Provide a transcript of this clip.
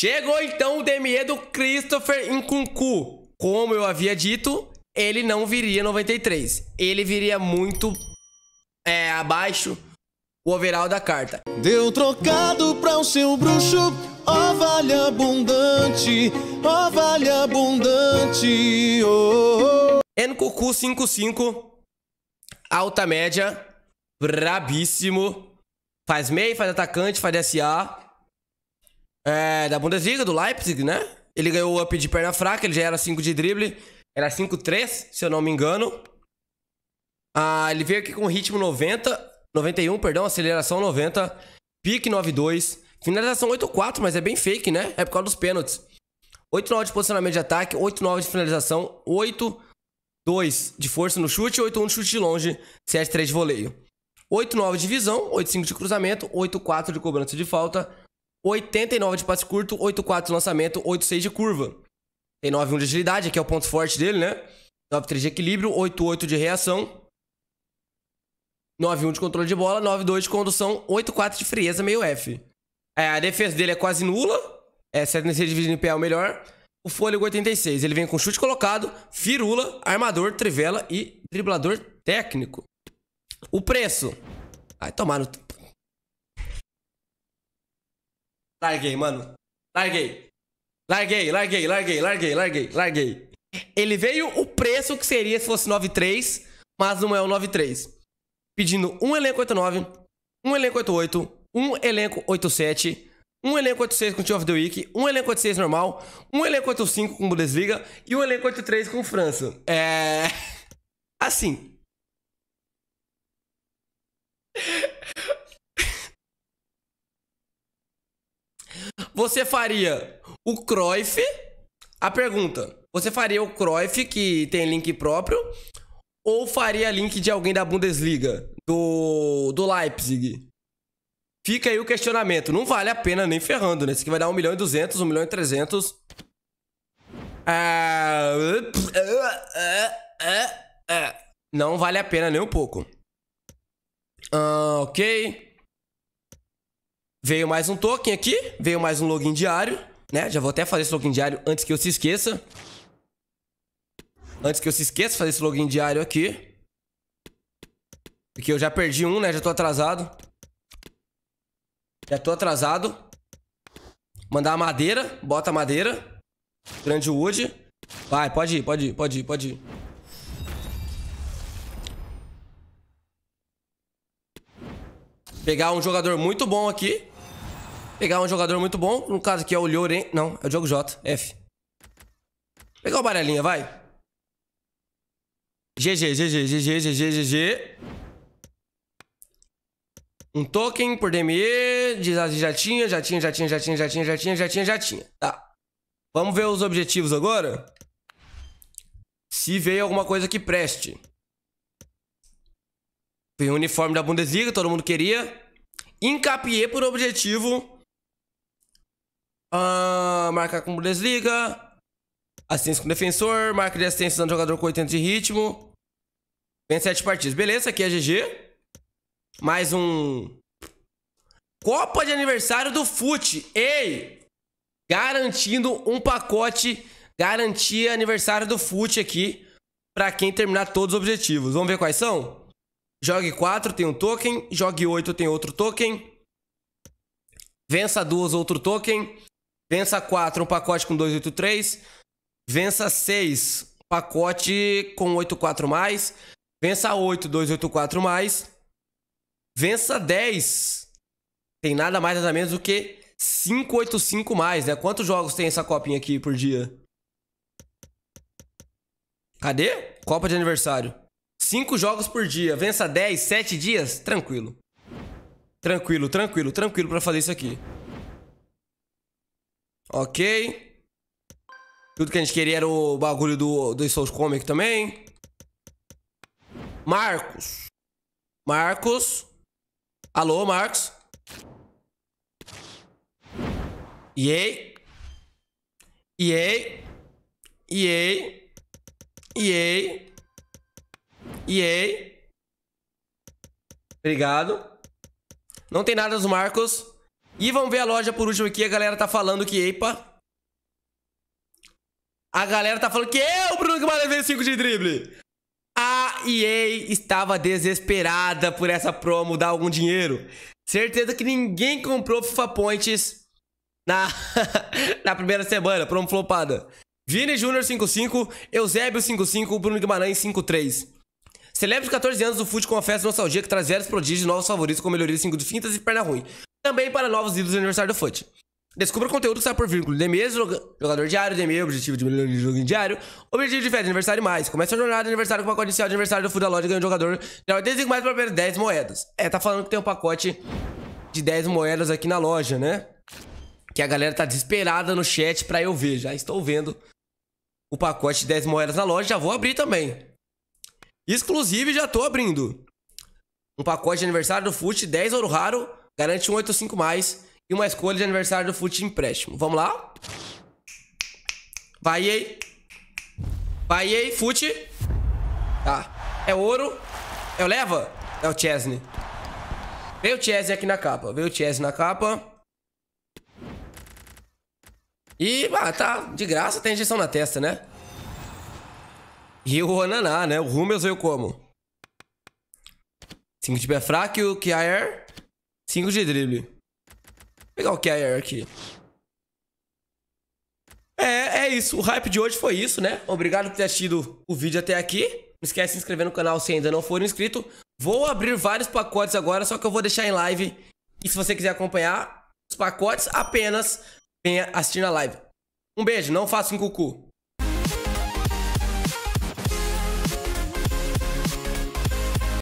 Chegou então o Demier do Christopher Nkunku. Como eu havia dito, ele não viria 93. Ele viria muito é, abaixo o overall da carta. Deu trocado pra o seu bruxo, ó vale abundante, ó vale abundante, oh, oh. Nkuku 55, alta média, brabíssimo. Faz meio, faz atacante, faz SA. É, da Bundesliga, do Leipzig, né? Ele ganhou o up de perna fraca, ele já era 5 de drible. Era 5-3, se eu não me engano. Ah, ele veio aqui com ritmo 90, 91, perdão, aceleração 90, pique 92, finalização 8-4, mas é bem fake, né? É por causa dos pênaltis. 8-9 de posicionamento de ataque, 8-9 de finalização, 8-2 de força no chute, 8-1 de chute de longe, 7-3 de voleio. 8-9 de visão, 8-5 de cruzamento, 8-4 de cobrança de falta, 89 de passe curto, 8-4 de lançamento, 8-6 de curva. Tem 9-1 de agilidade, que é o ponto forte dele, né? 9-3 de equilíbrio, 8-8 de reação. 9-1 de controle de bola, 9-2 de condução, 8-4 de frieza, meio F. É, a defesa dele é quase nula. É 76 dividido em pé é o melhor. O fôlego 86. Ele vem com chute colocado, firula, armador, trivela e driblador técnico. O preço. Vai tomar no. Larguei, mano. Larguei. Larguei, larguei, larguei, larguei, larguei, larguei. Ele veio o preço que seria se fosse 93, mas não é o 93. Pedindo um elenco 89, um elenco 88, um elenco 87, um elenco 86 com Team of the Week, um elenco 86 normal, um elenco 85 com Bundesliga e um elenco 83 com França. É. Assim. Você faria o Cruyff? A pergunta: você faria o Cruyff, que tem link próprio, ou faria link de alguém da Bundesliga, do, do Leipzig? Fica aí o questionamento. Não vale a pena nem ferrando, né? Esse aqui vai dar 1 milhão e 200, 1 milhão e 300. Ah, não vale a pena nem um pouco. Ah, ok. Veio mais um token aqui. Veio mais um login diário. Né? Já vou até fazer esse login diário antes que eu se esqueça. Antes que eu se esqueça, fazer esse login diário aqui. Porque eu já perdi um, né? Já tô atrasado. Já tô atrasado. Mandar a madeira. Bota a madeira. Grande wood. Vai, pode ir, pode ir, pode ir, pode ir. Pegar um jogador muito bom aqui. Pegar um jogador muito bom. No caso aqui é o Lloren. Não, é o Diogo J. F. Pegar o Barelinha, vai. GG, GG, GG, GG, GG. Um token por DME. Já tinha, já tinha, já tinha, já tinha, já tinha, já tinha, já tinha, já tinha. Tá. Vamos ver os objetivos agora. Se veio alguma coisa que preste. Veio o uniforme da Bundesliga, todo mundo queria. Encapié por objetivo Uh, marcar com Bundesliga. Assistência com defensor. Marca de assistência do jogador com 80 de ritmo. Vem 7 partidas. Beleza, aqui é GG. Mais um. Copa de aniversário do FUT. Ei! Garantindo um pacote. Garantia aniversário do FUT aqui. Pra quem terminar todos os objetivos. Vamos ver quais são? Jogue 4, tem um token. Jogue 8, tem outro token. Vença duas, outro token. Vença 4, um pacote com 283. Vença 6, pacote com 84 mais. Vença 8, 284 mais. Vença 10. Tem nada mais nada menos do que 585 mais, né? Quantos jogos tem essa copinha aqui por dia? Cadê? Copa de aniversário. 5 jogos por dia. Vença 10, 7 dias? Tranquilo. Tranquilo, tranquilo, tranquilo pra fazer isso aqui. Ok. Tudo que a gente queria era o bagulho do, do Souls Comic também. Marcos. Marcos. Alô, Marcos. EA. EA. EA. EA. EA. Obrigado. Não tem nada dos Marcos. E vamos ver a loja por último aqui. A galera tá falando que, epa. A galera tá falando que eu, Bruno Guimarães, veio 5 de drible. A EA estava desesperada por essa promo dar algum dinheiro. Certeza que ninguém comprou FIFA Points na, na primeira semana, promo flopada. Vini Júnior 55, Eusébio 55, Bruno Guimarães 53. Celebre os 14 anos do fute com a festa nostalgia que traz velhos prodígios e novos favoritos com melhorias 5 de fintas e perna ruim. Também para novos ídolos do aniversário do fute. Descubra o conteúdo que sai por vírgula. Demês, jogador diário, Demê, objetivo de milhão de jogo diário. Objetivo de festa de aniversário mais. Começa a jornada de aniversário com o pacote inicial de aniversário do Food da loja ganha um jogador. Vai mais para perder 10 moedas. É, tá falando que tem um pacote de 10 moedas aqui na loja, né? Que a galera tá desesperada no chat pra eu ver. Já estou vendo o pacote de 10 moedas na loja. Já vou abrir também. Exclusive, já tô abrindo. Um pacote de aniversário do FUT, 10 ouro raro, garante um 85 mais e uma escolha de aniversário do FUT empréstimo. Vamos lá? Vai aí. Vai aí, FUT. Tá. É ouro. É o leva? É o Chesney. Veio o Chesney aqui na capa. Veio o Chesney na capa. E, ah, tá de graça, tem injeção na testa, né? E o Ananá, né? O Rummels veio como? 5 de pé fraco e o Kiaer. 5 de drible. Vou pegar o Kiaer aqui. É, é isso. O hype de hoje foi isso, né? Obrigado por ter assistido o vídeo até aqui. Não esquece de se inscrever no canal se ainda não for inscrito. Vou abrir vários pacotes agora, só que eu vou deixar em live. E se você quiser acompanhar os pacotes, apenas venha assistir na live. Um beijo, não faça um cucu.